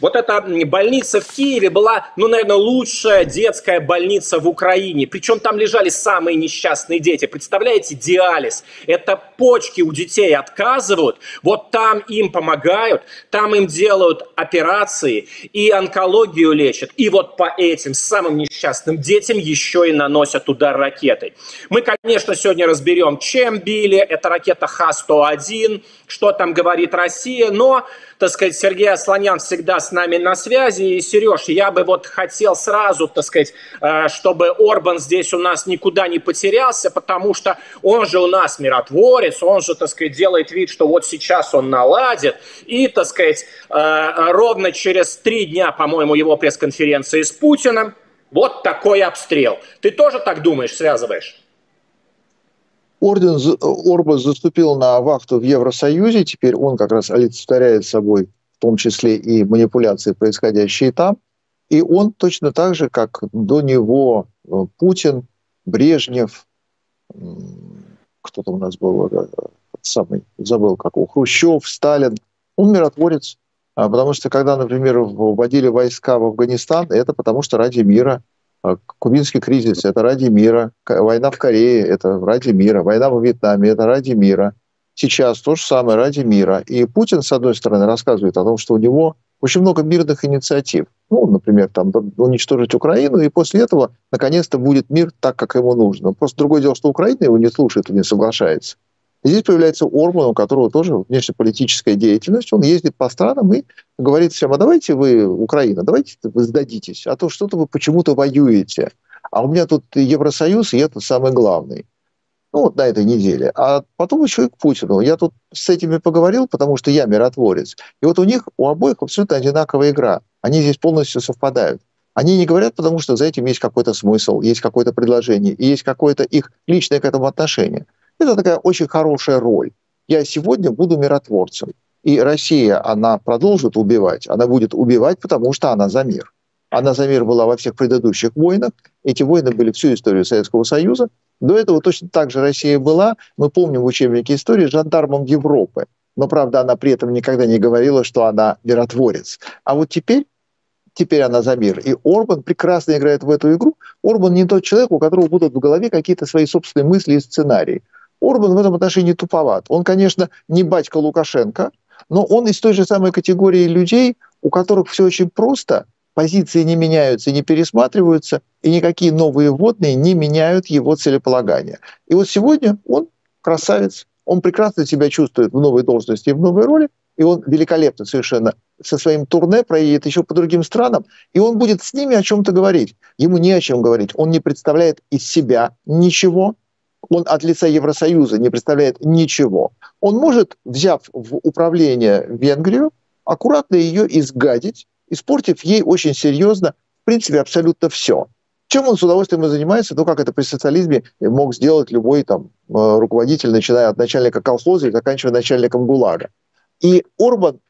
Вот эта больница в Киеве была, ну, наверное, лучшая детская больница в Украине. Причем там лежали самые несчастные дети. Представляете, диализ. Это почки у детей отказывают. Вот там им помогают, там им делают операции и онкологию лечат. И вот по этим самым несчастным детям еще и наносят удар ракетой. Мы, конечно, сегодня разберем, чем били. Это ракета Х-101, что там говорит Россия. Но, так сказать, Сергей Асланян всегда с нами на связи. И, Сереж, я бы вот хотел сразу, так сказать, э, чтобы Орбан здесь у нас никуда не потерялся, потому что он же у нас миротворец, он же, так сказать, делает вид, что вот сейчас он наладит. И, так сказать, э, ровно через три дня, по-моему, его пресс-конференции с Путиным, вот такой обстрел. Ты тоже так думаешь, связываешь? Орден, Орбан заступил на вахту в Евросоюзе, теперь он как раз олицетворяет собой в том числе и манипуляции, происходящие там. И он точно так же, как до него э, Путин, Брежнев, кто-то у нас был, э, самый, забыл, как у Хрущев, Сталин, он миротворец. А, потому что когда, например, вводили войска в Афганистан, это потому что ради мира. А, кубинский кризис – это ради мира. Война в Корее – это ради мира. Война во Вьетнаме – это ради мира сейчас то же самое ради мира. И Путин, с одной стороны, рассказывает о том, что у него очень много мирных инициатив. Ну, например, там, уничтожить Украину, и после этого, наконец-то, будет мир так, как ему нужно. Просто другое дело, что Украина его не слушает и не соглашается. И здесь появляется Орбан, у которого тоже внешнеполитическая деятельность. Он ездит по странам и говорит всем, а давайте вы, Украина, давайте вы сдадитесь, а то что-то вы почему-то воюете. А у меня тут Евросоюз, и это самый главный ну, вот на этой неделе. А потом еще и к Путину. Я тут с этими поговорил, потому что я миротворец. И вот у них, у обоих абсолютно одинаковая игра. Они здесь полностью совпадают. Они не говорят, потому что за этим есть какой-то смысл, есть какое-то предложение, и есть какое-то их личное к этому отношение. Это такая очень хорошая роль. Я сегодня буду миротворцем. И Россия, она продолжит убивать. Она будет убивать, потому что она за мир. Она за мир была во всех предыдущих войнах. Эти войны были всю историю Советского Союза. До этого точно так же Россия была, мы помним в учебнике истории, жандармом Европы. Но, правда, она при этом никогда не говорила, что она миротворец. А вот теперь, теперь она за мир. И Орбан прекрасно играет в эту игру. Орбан не тот человек, у которого будут в голове какие-то свои собственные мысли и сценарии. Орбан в этом отношении туповат. Он, конечно, не батька Лукашенко, но он из той же самой категории людей, у которых все очень просто – позиции не меняются, не пересматриваются, и никакие новые вводные не меняют его целеполагания. И вот сегодня он красавец, он прекрасно себя чувствует в новой должности и в новой роли, и он великолепно совершенно со своим турне проедет еще по другим странам, и он будет с ними о чем-то говорить. Ему не о чем говорить. Он не представляет из себя ничего, он от лица Евросоюза не представляет ничего. Он может, взяв в управление Венгрию, аккуратно ее изгадить, испортив ей очень серьезно, в принципе, абсолютно все. Чем он с удовольствием и занимается, ну, как это при социализме мог сделать любой там э, руководитель, начиная от начальника колхоза и заканчивая начальником ГУЛАГа. И Орбан,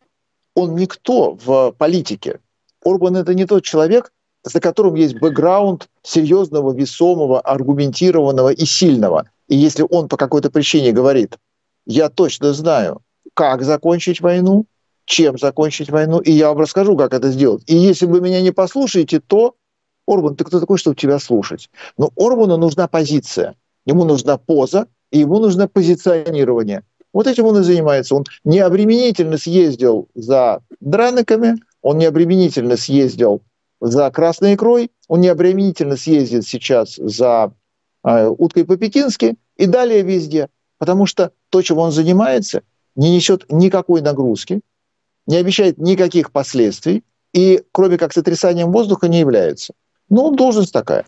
он никто в политике. Орбан – это не тот человек, за которым есть бэкграунд серьезного, весомого, аргументированного и сильного. И если он по какой-то причине говорит, я точно знаю, как закончить войну, чем закончить войну, и я вам расскажу, как это сделать. И если вы меня не послушаете, то Орбан, ты кто такой, чтобы тебя слушать? Но Орбану нужна позиция, ему нужна поза, и ему нужно позиционирование. Вот этим он и занимается. Он необременительно съездил за драниками, он необременительно съездил за красной икрой, он необременительно съездит сейчас за э, уткой по-пекински и далее везде. Потому что то, чем он занимается, не несет никакой нагрузки, не обещает никаких последствий и, кроме как сотрясанием воздуха, не является. Ну, должность такая.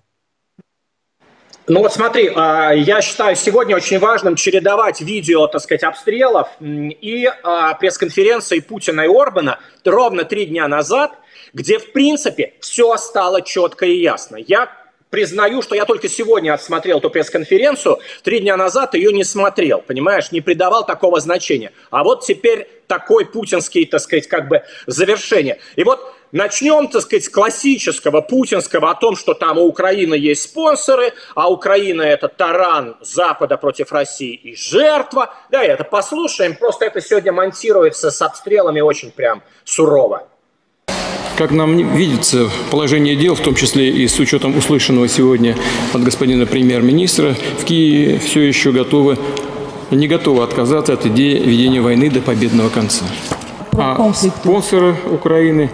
Ну вот смотри, а, я считаю сегодня очень важным чередовать видео, так сказать, обстрелов и а, пресс-конференции Путина и Орбана ровно три дня назад, где, в принципе, все стало четко и ясно. Я признаю, что я только сегодня отсмотрел эту пресс-конференцию, три дня назад ее не смотрел, понимаешь, не придавал такого значения. А вот теперь такой путинский, так сказать, как бы завершение. И вот начнем, так сказать, с классического путинского о том, что там у Украины есть спонсоры, а Украина это таран Запада против России и жертва. Да, это послушаем, просто это сегодня монтируется с обстрелами очень прям сурово. Как нам видится положение дел, в том числе и с учетом услышанного сегодня от господина премьер-министра, в Киеве все еще готовы, не готовы отказаться от идеи ведения войны до победного конца. А спонсоры Украины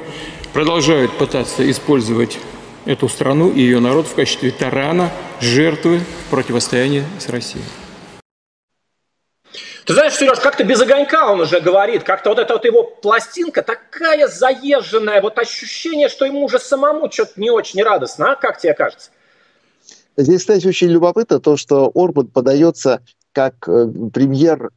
продолжают пытаться использовать эту страну и ее народ в качестве тарана, жертвы в противостоянии с Россией. Ты знаешь, Сереж, как-то без огонька он уже говорит, как-то вот эта вот его пластинка такая заезженная, вот ощущение, что ему уже самому что-то не очень радостно, а как тебе кажется? Здесь, кстати, очень любопытно то, что Орбан подается как э, премьер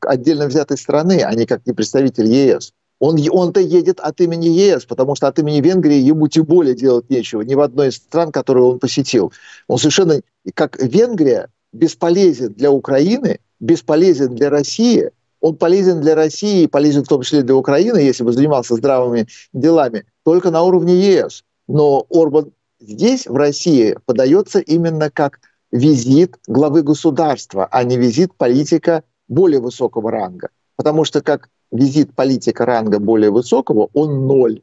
отдельно взятой страны, а не как не представитель ЕС. Он, он-то едет от имени ЕС, потому что от имени Венгрии ему тем более делать нечего, ни в одной из стран, которые он посетил. Он совершенно, как Венгрия, бесполезен для Украины, бесполезен для России, он полезен для России, полезен в том числе для Украины, если бы занимался здравыми делами, только на уровне ЕС. Но Орбан здесь, в России, подается именно как визит главы государства, а не визит политика более высокого ранга. Потому что как визит политика ранга более высокого, он ноль.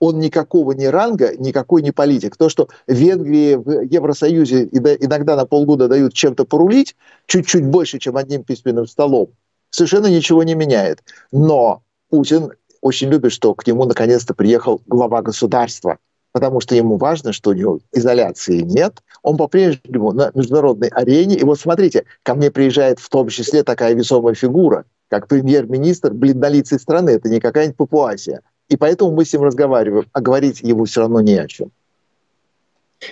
Он никакого не ранга, никакой не политик. То, что Венгрии, в Евросоюзе иногда на полгода дают чем-то порулить, чуть-чуть больше, чем одним письменным столом, совершенно ничего не меняет. Но Путин очень любит, что к нему наконец-то приехал глава государства, потому что ему важно, что у него изоляции нет, он по-прежнему на международной арене. И вот смотрите, ко мне приезжает в том числе такая весомая фигура, как премьер-министр бледнолицей страны, это не какая-нибудь Папуасия. И поэтому мы с ним разговариваем, а говорить ему все равно не о чем.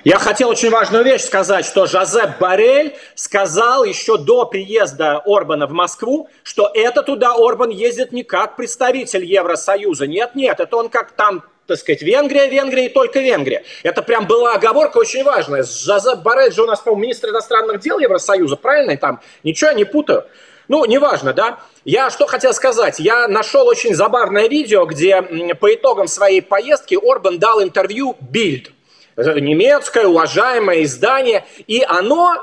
Я хотел очень важную вещь сказать, что Жозеп Барель сказал еще до приезда Орбана в Москву, что это туда Орбан ездит не как представитель Евросоюза. Нет, нет, это он как там так сказать, Венгрия, Венгрия и только Венгрия. Это прям была оговорка очень важная. Жозеп Барель же у нас, по-моему, министр иностранных дел Евросоюза, правильно? И там ничего я не путаю. Ну, неважно, да. Я что хотел сказать. Я нашел очень забавное видео, где по итогам своей поездки Орбан дал интервью Bild. Немецкое уважаемое издание. И оно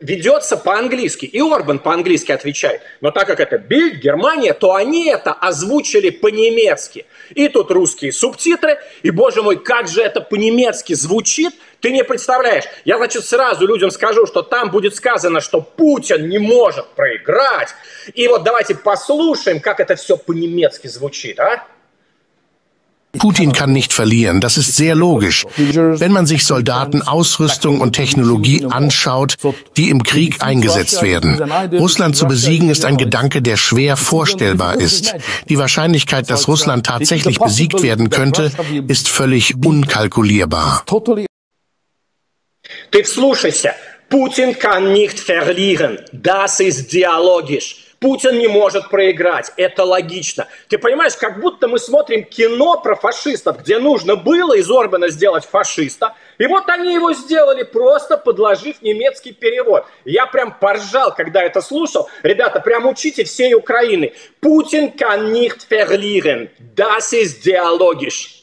ведется по-английски. И Орбан по-английски отвечает. Но так как это Бильд, Германия, то они это озвучили по-немецки. И тут русские субтитры. И, боже мой, как же это по-немецки звучит, ты не представляешь. Я, значит, сразу людям скажу, что там будет сказано, что Путин не может проиграть. И вот давайте послушаем, как это все по-немецки звучит, а? Putin kann nicht verlieren. Das ist sehr logisch. Wenn man sich Soldaten, Ausrüstung und Technologie anschaut, die im Krieg eingesetzt werden. Russland zu besiegen ist ein Gedanke, der schwer vorstellbar ist. Die Wahrscheinlichkeit, dass Russland tatsächlich besiegt werden könnte, ist völlig unkalkulierbar. Ты вслушайся. Путин kann nicht verlieren. Das ist dialogisch. Путин не может проиграть. Это логично. Ты понимаешь, как будто мы смотрим кино про фашистов, где нужно было из Орбана сделать фашиста. И вот они его сделали, просто подложив немецкий перевод. Я прям поржал, когда это слушал. Ребята, прям учите всей Украины. Путин kann nicht verlieren. Das ist dialogisch.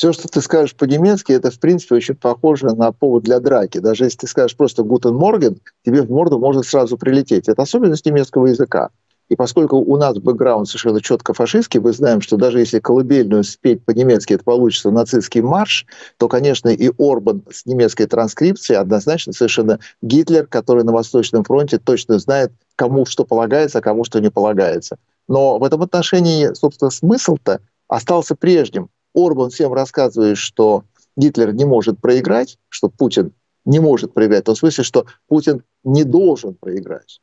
Все, что ты скажешь по-немецки, это, в принципе, очень похоже на повод для драки. Даже если ты скажешь просто «Guten Morgen», тебе в морду может сразу прилететь. Это особенность немецкого языка. И поскольку у нас бэкграунд совершенно четко фашистский, мы знаем, что даже если колыбельную спеть по-немецки это получится нацистский марш, то, конечно, и Орбан с немецкой транскрипцией однозначно совершенно Гитлер, который на Восточном фронте точно знает, кому что полагается, а кому что не полагается. Но в этом отношении, собственно, смысл-то остался прежним. Орбан всем рассказывает, что Гитлер не может проиграть, что Путин не может проиграть, в том смысле, что Путин не должен проиграть.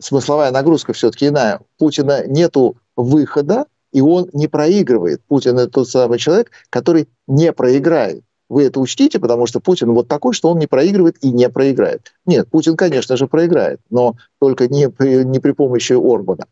Смысловая нагрузка все-таки иная. У Путина нету выхода, и он не проигрывает. Путин это тот самый человек, который не проиграет. Вы это учтите, потому что Путин вот такой, что он не проигрывает и не проиграет. Нет, Путин, конечно же, проиграет, но только не при, не при помощи Орбана.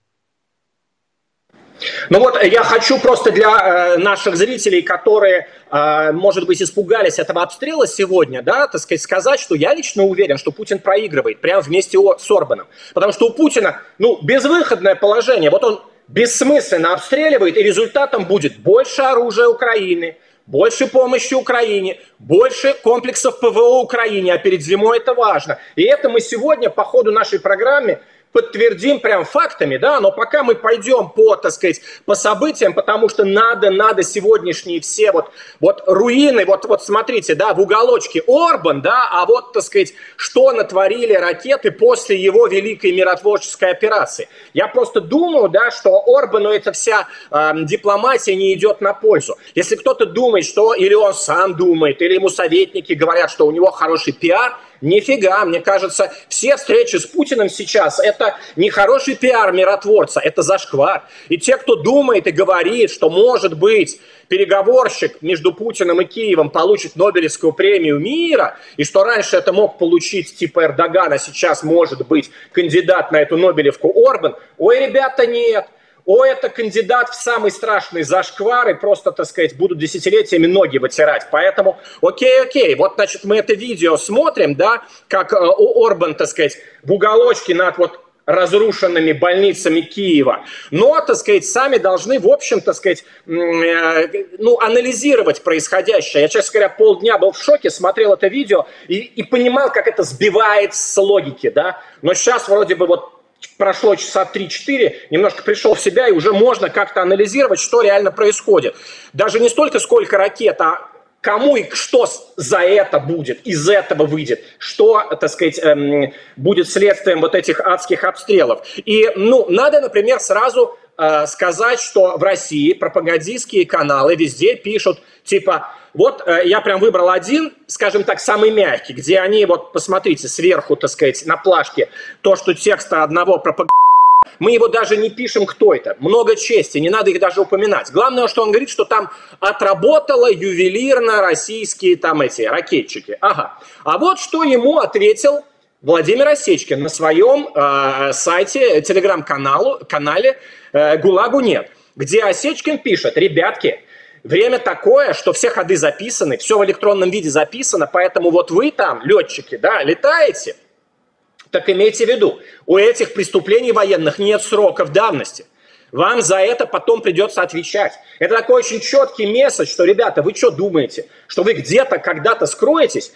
Ну вот я хочу просто для э, наших зрителей, которые, э, может быть, испугались этого обстрела сегодня, да, так сказать, сказать, что я лично уверен, что Путин проигрывает прямо вместе с Орбаном. Потому что у Путина, ну, безвыходное положение. Вот он бессмысленно обстреливает, и результатом будет больше оружия Украины, больше помощи Украине, больше комплексов ПВО Украине, а перед зимой это важно. И это мы сегодня по ходу нашей программы подтвердим прям фактами, да, но пока мы пойдем по, так сказать, по событиям, потому что надо, надо сегодняшние все вот, вот руины, вот, вот смотрите, да, в уголочке Орбан, да, а вот, так сказать, что натворили ракеты после его великой миротворческой операции. Я просто думаю, да, что Орбану эта вся э, дипломатия не идет на пользу. Если кто-то думает, что или он сам думает, или ему советники говорят, что у него хороший пиар – Нифига, мне кажется, все встречи с Путиным сейчас – это не хороший пиар миротворца, это зашквар. И те, кто думает и говорит, что может быть переговорщик между Путиным и Киевом получит Нобелевскую премию мира, и что раньше это мог получить типа Эрдогана, сейчас может быть кандидат на эту Нобелевку Орбан, ой, ребята, нет – о, это кандидат в самый страшный зашквар, и просто, так сказать, будут десятилетиями ноги вытирать. Поэтому, окей, окей, вот, значит, мы это видео смотрим, да, как э, Орбан, так сказать, в уголочке над вот разрушенными больницами Киева. Но, так сказать, сами должны, в общем, так сказать, э, ну, анализировать происходящее. Я, честно говоря, полдня был в шоке, смотрел это видео и, и понимал, как это сбивает с логики, да. Но сейчас вроде бы вот прошло часа 3-4, немножко пришел в себя, и уже можно как-то анализировать, что реально происходит. Даже не столько, сколько ракет, а кому и что за это будет, из этого выйдет, что, так сказать, эм, будет следствием вот этих адских обстрелов. И, ну, надо, например, сразу э, сказать, что в России пропагандистские каналы везде пишут, типа, вот э, я прям выбрал один, скажем так, самый мягкий, где они, вот посмотрите, сверху, так сказать, на плашке, то, что текста одного пропаганда мы его даже не пишем, кто это. Много чести, не надо их даже упоминать. Главное, что он говорит, что там отработало ювелирно российские там эти ракетчики. Ага. А вот что ему ответил Владимир Осечкин на своем э, сайте, телеграм-канале э, «ГУЛАГу нет», где Осечкин пишет, ребятки, Время такое, что все ходы записаны, все в электронном виде записано, поэтому вот вы там, летчики, да, летаете, так имейте в виду, у этих преступлений военных нет сроков давности. Вам за это потом придется отвечать. Это такой очень четкий месседж, что, ребята, вы что думаете, что вы где-то когда-то скроетесь?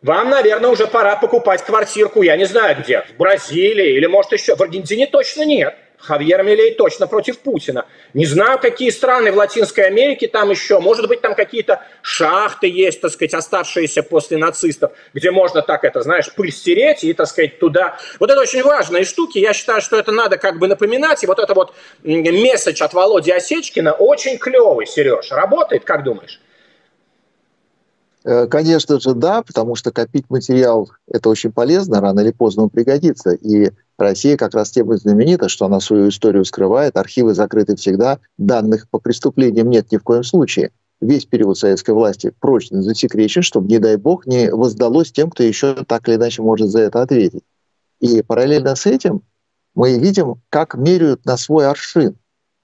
Вам, наверное, уже пора покупать квартирку, я не знаю где, в Бразилии или, может, еще в Аргентине точно нет. Хавьер Милей точно против Путина. Не знаю, какие страны в Латинской Америке там еще. Может быть, там какие-то шахты есть, так сказать, оставшиеся после нацистов, где можно так это, знаешь, пыль стереть и, так сказать, туда. Вот это очень важные штуки. Я считаю, что это надо как бы напоминать. И вот это вот месседж от Володи Осечкина очень клевый, Сереж. Работает, как думаешь? Э, конечно же, да, потому что копить материал – это очень полезно, рано или поздно он пригодится. И Россия как раз тем и знаменита, что она свою историю скрывает, архивы закрыты всегда, данных по преступлениям нет ни в коем случае. Весь период советской власти прочно засекречен, чтобы, не дай бог, не воздалось тем, кто еще так или иначе может за это ответить. И параллельно с этим мы видим, как меряют на свой аршин.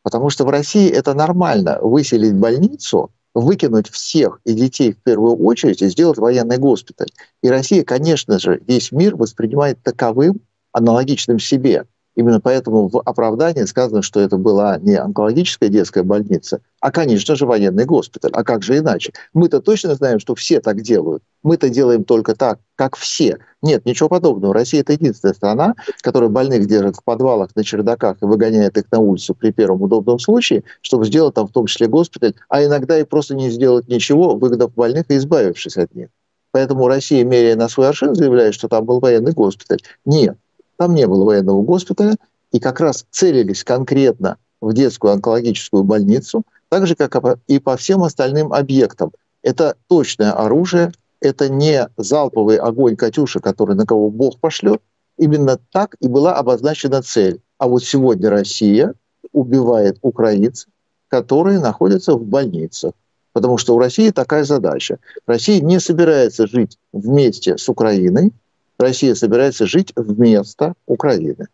Потому что в России это нормально выселить больницу, выкинуть всех и детей в первую очередь и сделать военный госпиталь. И Россия, конечно же, весь мир воспринимает таковым, аналогичным себе. Именно поэтому в оправдании сказано, что это была не онкологическая детская больница, а, конечно же, военный госпиталь. А как же иначе? Мы-то точно знаем, что все так делают. Мы-то делаем только так, как все. Нет, ничего подобного. Россия – это единственная страна, которая больных держит в подвалах, на чердаках и выгоняет их на улицу при первом удобном случае, чтобы сделать там в том числе госпиталь, а иногда и просто не сделать ничего, выгнав больных и избавившись от них. Поэтому Россия, меряя на свой аршин, заявляет, что там был военный госпиталь. Нет, там не было военного госпиталя, и как раз целились конкретно в детскую онкологическую больницу, так же, как и по всем остальным объектам. Это точное оружие, это не залповый огонь «Катюша», который на кого Бог пошлет. Именно так и была обозначена цель. А вот сегодня Россия убивает украинцев, которые находятся в больницах. Потому что у России такая задача. Россия не собирается жить вместе с Украиной, Россия собирается жить вместо Украины.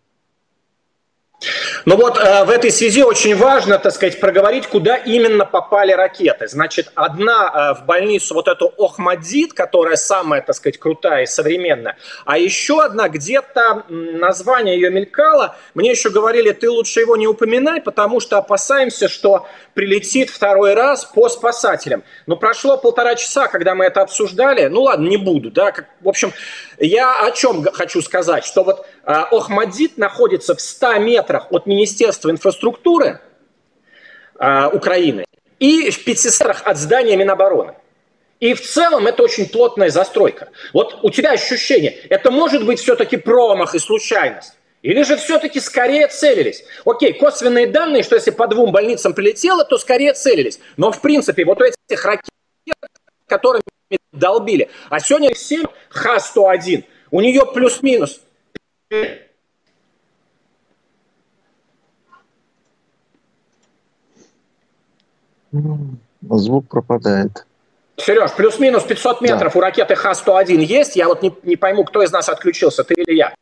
Ну вот э, в этой связи очень важно, так сказать, проговорить, куда именно попали ракеты. Значит, одна э, в больницу, вот эту Охмадит, которая самая, так сказать, крутая и современная, а еще одна где-то, название ее мелькало, мне еще говорили, ты лучше его не упоминай, потому что опасаемся, что прилетит второй раз по спасателям. Но прошло полтора часа, когда мы это обсуждали, ну ладно, не буду, да, как, в общем, я о чем хочу сказать, что вот э, Охмадит находится в 100 метрах от Министерства инфраструктуры э, Украины и в 500 от здания Минобороны. И в целом это очень плотная застройка. Вот у тебя ощущение, это может быть все-таки промах и случайность? Или же все-таки скорее целились? Окей, косвенные данные, что если по двум больницам прилетело, то скорее целились. Но в принципе вот этих ракет, которыми долбили, а сегодня 7 Х-101, у нее плюс-минус Звук пропадает. Сереж, плюс-минус 500 метров да. у ракеты Х-101 есть? Я вот не, не пойму, кто из нас отключился, ты или я.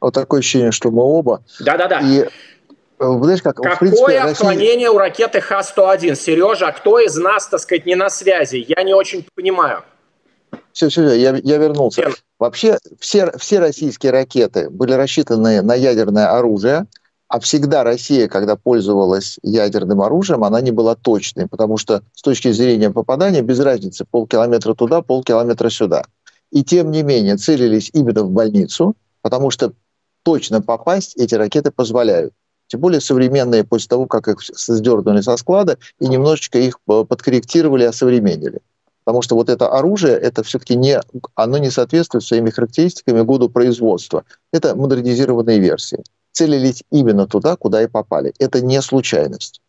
Вот такое ощущение, что мы оба. Да-да-да. И э, знаешь, как, Какое в принципе, отклонение Россия... у ракеты Х-101? Сережа, а кто из нас, так сказать, не на связи? Я не очень понимаю. Все, все, все я, я вернулся. Вообще все, все российские ракеты были рассчитаны на ядерное оружие, а всегда Россия, когда пользовалась ядерным оружием, она не была точной, потому что с точки зрения попадания без разницы полкилометра туда, полкилометра сюда. И тем не менее целились именно в больницу, потому что точно попасть эти ракеты позволяют. Тем более современные, после того, как их сдернули со склада и немножечко их подкорректировали, осовременили. Потому что вот это оружие, это все-таки не, оно не соответствует своими характеристиками году производства. Это модернизированные версии целились именно туда, куда и попали. Это не случайность.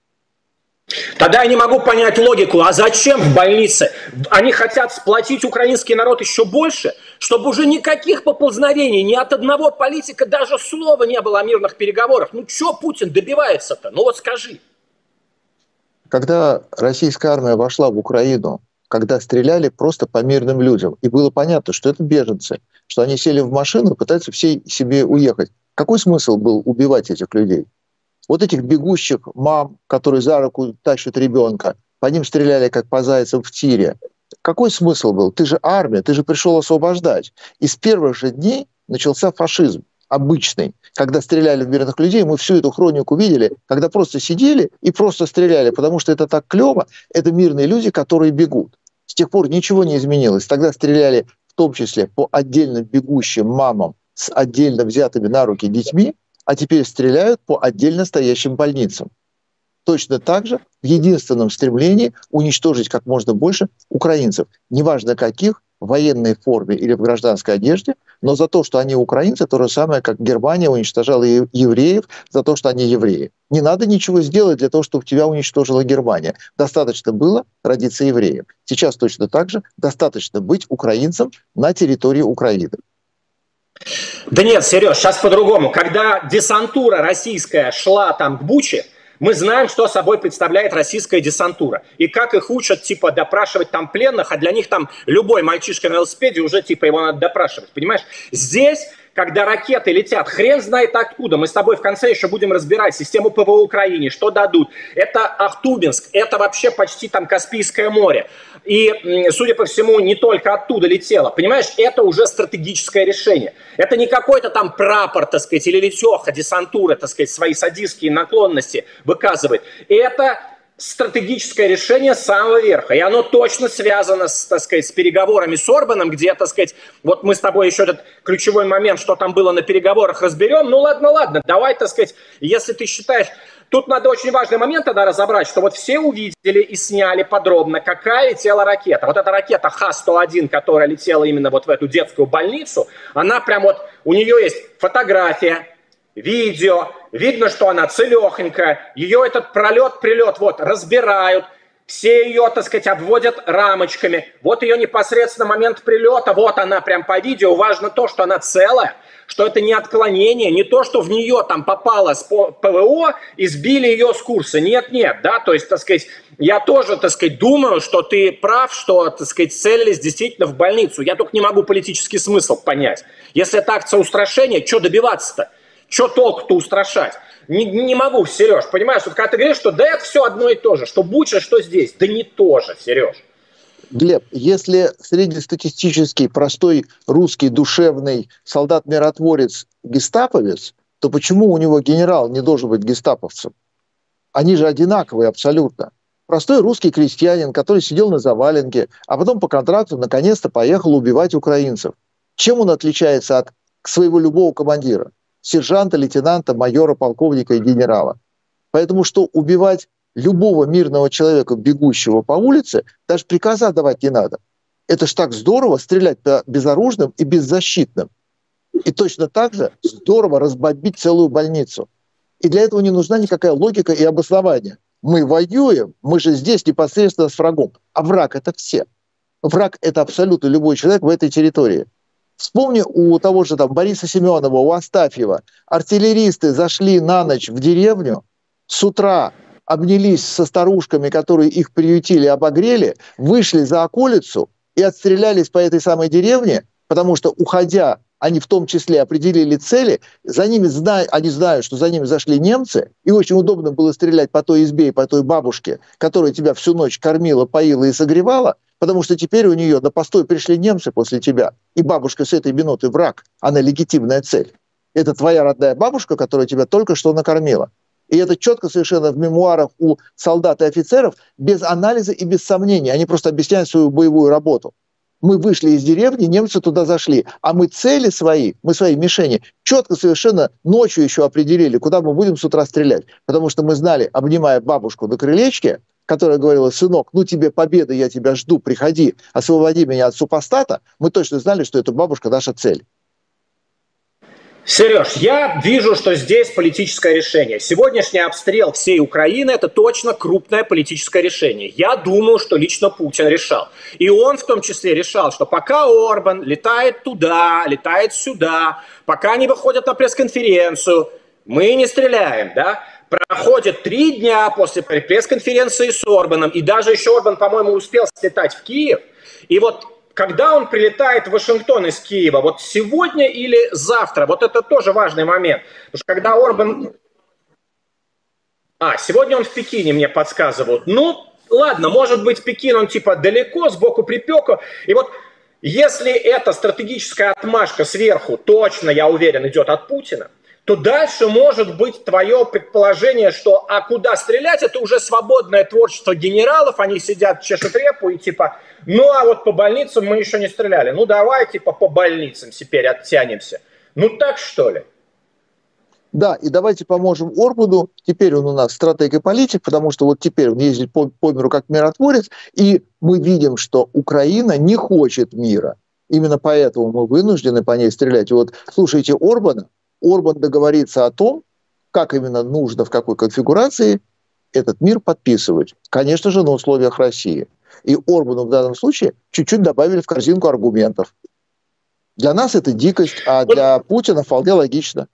Тогда я не могу понять логику. А зачем в больнице? Они хотят сплотить украинский народ еще больше, чтобы уже никаких поползновений, ни от одного политика даже слова не было о мирных переговорах. Ну что Путин добивается-то? Ну вот скажи. Когда российская армия вошла в Украину, когда стреляли просто по мирным людям, и было понятно, что это беженцы, что они сели в машину и пытаются все себе уехать. Какой смысл был убивать этих людей? Вот этих бегущих мам, которые за руку тащат ребенка, по ним стреляли, как по зайцам в тире. Какой смысл был? Ты же армия, ты же пришел освобождать. И с первых же дней начался фашизм обычный, когда стреляли в мирных людей, мы всю эту хронику видели, когда просто сидели и просто стреляли, потому что это так клево, это мирные люди, которые бегут. С тех пор ничего не изменилось. Тогда стреляли в том числе по отдельно бегущим мамам, с отдельно взятыми на руки детьми, а теперь стреляют по отдельно стоящим больницам. Точно так же в единственном стремлении уничтожить как можно больше украинцев, неважно каких, военной форме или в гражданской одежде, но за то, что они украинцы, то же самое, как Германия уничтожала евреев за то, что они евреи. Не надо ничего сделать для того, чтобы тебя уничтожила Германия. Достаточно было родиться евреем. Сейчас точно так же достаточно быть украинцем на территории Украины. Да нет, Сереж, сейчас по-другому. Когда десантура российская шла там к Буче, мы знаем, что собой представляет российская десантура. И как их учат, типа, допрашивать там пленных, а для них там любой мальчишка на велосипеде уже, типа, его надо допрашивать. Понимаешь? Здесь когда ракеты летят, хрен знает откуда. Мы с тобой в конце еще будем разбирать систему ПВО Украине, что дадут. Это Ахтубинск, это вообще почти там Каспийское море. И, судя по всему, не только оттуда летело. Понимаешь, это уже стратегическое решение. Это не какой-то там прапор, так сказать, или летеха, десантура, так сказать, свои садистские наклонности выказывает. Это стратегическое решение самого верха. И оно точно связано с, так сказать, с переговорами с Орбаном, где, так сказать, вот мы с тобой еще этот ключевой момент, что там было на переговорах, разберем. Ну ладно, ладно, давай, так сказать, если ты считаешь... Тут надо очень важный момент тогда разобрать, что вот все увидели и сняли подробно, какая летела ракета. Вот эта ракета Х-101, которая летела именно вот в эту детскую больницу, она прям вот, у нее есть фотография, видео, видно, что она целехонькая, ее этот пролет-прилет вот разбирают, все ее, так сказать, обводят рамочками. Вот ее непосредственно момент прилета, вот она прям по видео. Важно то, что она целая, что это не отклонение, не то, что в нее там попало с ПВО и сбили ее с курса. Нет, нет, да, то есть, так сказать, я тоже, так сказать, думаю, что ты прав, что, так сказать, целились действительно в больницу. Я только не могу политический смысл понять. Если это акция устрашения, что добиваться-то? Что толку-то устрашать? Не, не могу, Сереж, понимаешь, вот когда ты говоришь, что да это все одно и то же, что Буча, что здесь, да не то же, Сереж. Глеб, если среднестатистический, простой русский душевный солдат-миротворец гестаповец, то почему у него генерал не должен быть гестаповцем? Они же одинаковые абсолютно. Простой русский крестьянин, который сидел на заваленке, а потом по контракту наконец-то поехал убивать украинцев. Чем он отличается от своего любого командира? Сержанта, лейтенанта, майора, полковника и генерала. Поэтому что убивать любого мирного человека, бегущего по улице, даже приказа отдавать не надо. Это ж так здорово стрелять по безоружным и беззащитным. И точно так же здорово разбомбить целую больницу. И для этого не нужна никакая логика и обоснование. Мы воюем, мы же здесь непосредственно с врагом. А враг – это все. Враг – это абсолютно любой человек в этой территории. Вспомни у того же там Бориса Семенова, у Астафьева. Артиллеристы зашли на ночь в деревню, с утра обнялись со старушками, которые их приютили, обогрели, вышли за околицу и отстрелялись по этой самой деревне, потому что, уходя, они в том числе определили цели, за ними зна... они знают, что за ними зашли немцы, и очень удобно было стрелять по той избе и по той бабушке, которая тебя всю ночь кормила, поила и согревала, потому что теперь у нее на постой пришли немцы после тебя, и бабушка с этой минуты враг, она легитимная цель. Это твоя родная бабушка, которая тебя только что накормила. И это четко совершенно в мемуарах у солдат и офицеров, без анализа и без сомнений. Они просто объясняют свою боевую работу. Мы вышли из деревни, немцы туда зашли, а мы цели свои, мы свои мишени четко совершенно ночью еще определили, куда мы будем с утра стрелять. Потому что мы знали, обнимая бабушку на крылечке, которая говорила, сынок, ну тебе победа, я тебя жду, приходи, освободи меня от супостата, мы точно знали, что эта бабушка наша цель. Сереж, я вижу, что здесь политическое решение. Сегодняшний обстрел всей Украины – это точно крупное политическое решение. Я думаю, что лично Путин решал. И он в том числе решал, что пока Орбан летает туда, летает сюда, пока они выходят на пресс-конференцию, мы не стреляем, да? Проходит три дня после пресс-конференции с Орбаном, и даже еще Орбан, по-моему, успел слетать в Киев. И вот когда он прилетает в Вашингтон из Киева, вот сегодня или завтра, вот это тоже важный момент. Потому что когда Орбан... А, сегодня он в Пекине, мне подсказывают. Ну, ладно, может быть, Пекин, он типа далеко, сбоку припеку. И вот если эта стратегическая отмашка сверху точно, я уверен, идет от Путина, то дальше может быть твое предположение, что а куда стрелять, это уже свободное творчество генералов, они сидят, чешут репу и типа, ну а вот по больницам мы еще не стреляли, ну давай типа по больницам теперь оттянемся. Ну так что ли? Да, и давайте поможем Орбану. Теперь он у нас стратег и политик, потому что вот теперь он ездит по, по миру как миротворец, и мы видим, что Украина не хочет мира. Именно поэтому мы вынуждены по ней стрелять. Вот слушайте Орбана, Орбан договорится о том, как именно нужно, в какой конфигурации этот мир подписывать. Конечно же, на условиях России. И Орбану в данном случае чуть-чуть добавили в корзинку аргументов. Для нас это дикость, а для Путина вполне логично.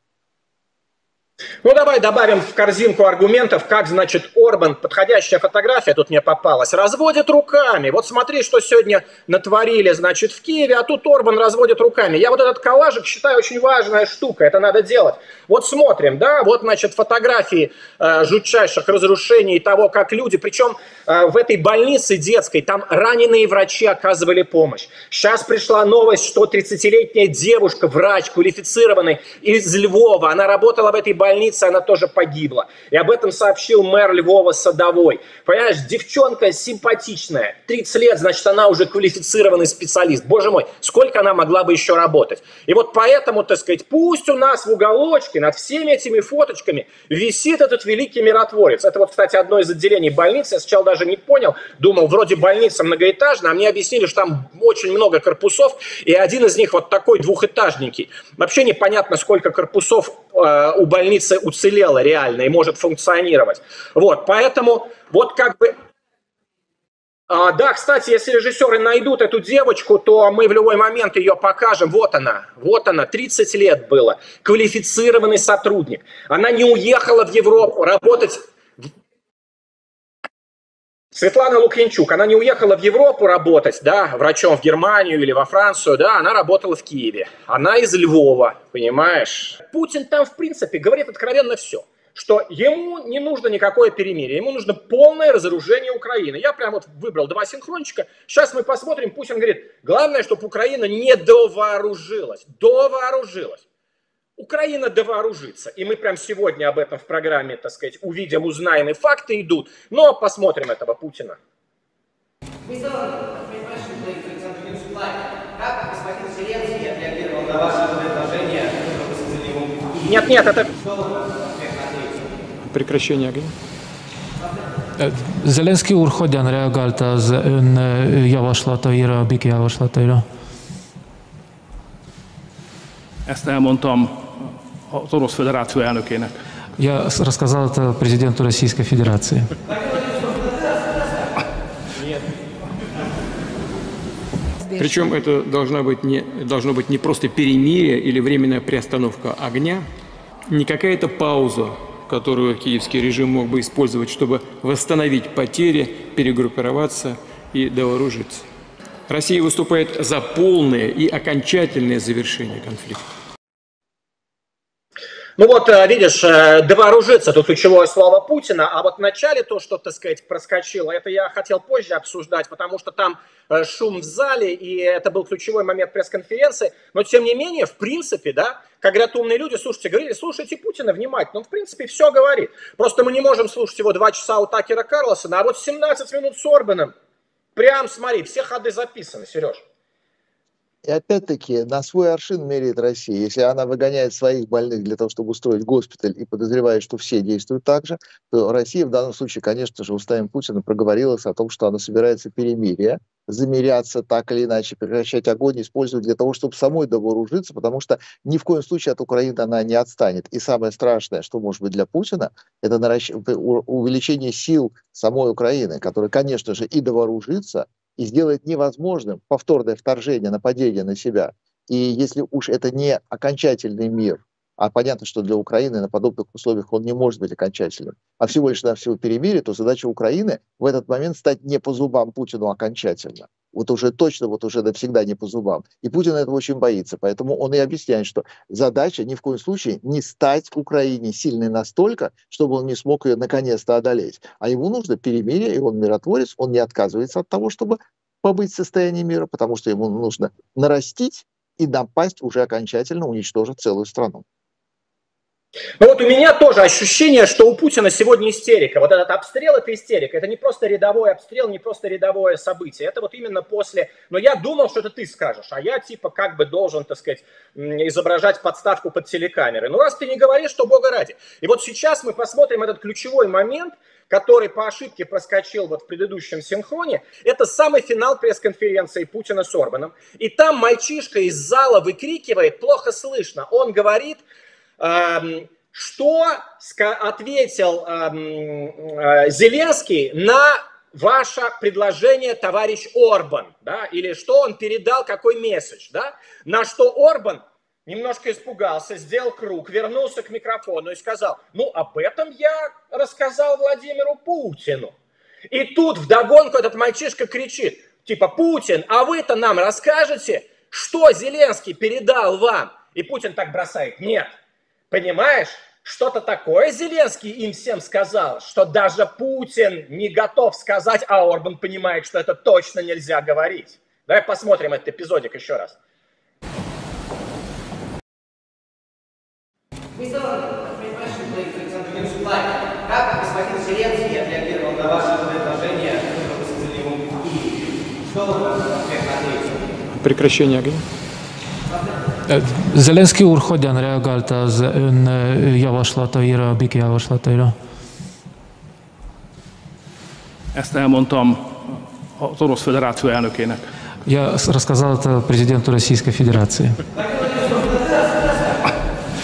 Ну, давай добавим в корзинку аргументов, как, значит, Орбан, подходящая фотография тут мне попалась, разводит руками. Вот смотри, что сегодня натворили, значит, в Киеве, а тут Орбан разводит руками. Я вот этот коллажик считаю очень важная штука, это надо делать. Вот смотрим, да, вот, значит, фотографии э, жутчайших разрушений того, как люди, причем э, в этой больнице детской, там раненые врачи оказывали помощь. Сейчас пришла новость, что 30-летняя девушка, врач, квалифицированный из Львова, она работала в этой больнице, больнице она тоже погибла. И об этом сообщил мэр Львова Садовой. Понимаешь, девчонка симпатичная, 30 лет, значит, она уже квалифицированный специалист. Боже мой, сколько она могла бы еще работать? И вот поэтому, так сказать, пусть у нас в уголочке над всеми этими фоточками висит этот великий миротворец. Это вот, кстати, одно из отделений больницы. Я сначала даже не понял, думал, вроде больница многоэтажная, а мне объяснили, что там очень много корпусов, и один из них вот такой двухэтажненький. Вообще непонятно, сколько корпусов э, у больницы больница уцелела реально и может функционировать. Вот, поэтому вот как бы... А, да, кстати, если режиссеры найдут эту девочку, то мы в любой момент ее покажем. Вот она, вот она, 30 лет было, квалифицированный сотрудник. Она не уехала в Европу работать Светлана Лукьянчук, она не уехала в Европу работать, да, врачом в Германию или во Францию, да, она работала в Киеве. Она из Львова, понимаешь? Путин там, в принципе, говорит откровенно все что ему не нужно никакое перемирие, ему нужно полное разоружение Украины. Я прям вот выбрал два синхрончика. Сейчас мы посмотрим, Путин говорит, главное, чтобы Украина не довооружилась, довооружилась. Украина довооружится. И мы прям сегодня об этом в программе, так сказать, увидим, узнаем, и факты идут. Но посмотрим этого Путина. Нет, нет, это... Прекращение огня. Zelenszky úr hogyan reagált az ön javaslataira, a BIK javaslataira? Ezt elmondtam az Orosz Föderáció elnökének. Я рассказал это президенту Российской Федерации. Причем это должна быть не, должно быть не просто перемирие или временная приостановка огня, не какая-то пауза, которую киевский режим мог бы использовать, чтобы восстановить потери, перегруппироваться и довооружиться. Россия выступает за полное и окончательное завершение конфликта. Ну вот, э, видишь, э, довооружиться, тут ключевое слово Путина, а вот в начале то, что, так сказать, проскочило, это я хотел позже обсуждать, потому что там э, шум в зале, и это был ключевой момент пресс-конференции, но тем не менее, в принципе, да, как говорят умные люди, слушайте, говорили, слушайте Путина внимательно, он, в принципе, все говорит. Просто мы не можем слушать его два часа у Такера Карлосона, а вот 17 минут с Орбаном, прям смотри, все ходы записаны, Сереж. И опять-таки на свой аршин меряет Россия. Если она выгоняет своих больных для того, чтобы устроить госпиталь и подозревает, что все действуют так же, то Россия в данном случае, конечно же, устами Путина проговорилась о том, что она собирается перемирие, замеряться так или иначе, прекращать огонь, использовать для того, чтобы самой довооружиться, потому что ни в коем случае от Украины она не отстанет. И самое страшное, что может быть для Путина, это наращ... увеличение сил самой Украины, которая, конечно же, и довооружится, и сделает невозможным повторное вторжение, нападение на себя. И если уж это не окончательный мир, а понятно, что для Украины на подобных условиях он не может быть окончательным, а всего лишь на всего перемирие, то задача Украины в этот момент стать не по зубам Путину окончательно. Вот уже точно, вот уже навсегда не по зубам. И Путин этого очень боится. Поэтому он и объясняет, что задача ни в коем случае не стать Украине сильной настолько, чтобы он не смог ее наконец-то одолеть. А ему нужно перемирие, и он миротворец, он не отказывается от того, чтобы побыть в состоянии мира, потому что ему нужно нарастить и напасть уже окончательно, уничтожить целую страну. Ну вот у меня тоже ощущение, что у Путина сегодня истерика. Вот этот обстрел – это истерика. Это не просто рядовой обстрел, не просто рядовое событие. Это вот именно после... Но я думал, что это ты скажешь, а я типа как бы должен, так сказать, изображать подставку под телекамеры. Ну раз ты не говоришь, что бога ради. И вот сейчас мы посмотрим этот ключевой момент, который по ошибке проскочил вот в предыдущем синхроне, это самый финал пресс-конференции Путина с Орбаном. И там мальчишка из зала выкрикивает, плохо слышно, он говорит, что ответил эм, э, Зеленский на ваше предложение, товарищ Орбан, да, или что он передал, какой месседж, да, на что Орбан немножко испугался, сделал круг, вернулся к микрофону и сказал, ну, об этом я рассказал Владимиру Путину. И тут вдогонку этот мальчишка кричит, типа, Путин, а вы-то нам расскажете, что Зеленский передал вам? И Путин так бросает, нет, Понимаешь? Что-то такое Зеленский им всем сказал, что даже Путин не готов сказать, а Орбан понимает, что это точно нельзя говорить. Давай посмотрим этот эпизодик еще раз. Как господин Зеленский отреагировал на ваше предложение Что вы ответили? Прекращение огня. Zelenszky úr hogyan reagált az ön javaslataira, a BIK javaslataira? Ezt elmondtam az Orosz Föderáció elnökének. Я рассказал это президенту Российской Федерации.